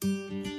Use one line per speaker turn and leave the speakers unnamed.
Música